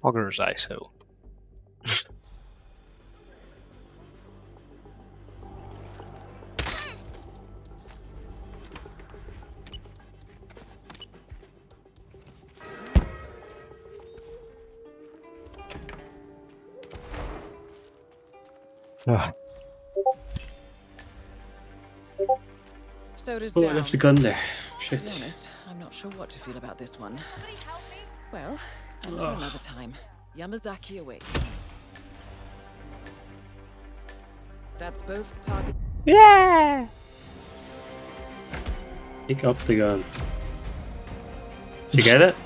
Pogger zei zo. Ah, Soders oh, I down. left the gun there. To be Shit. honest, I'm not sure what to feel about this one. Well, that's for another time. Yamazaki awaits. That's both target. Yeah! Pick up the gun. Did you get it?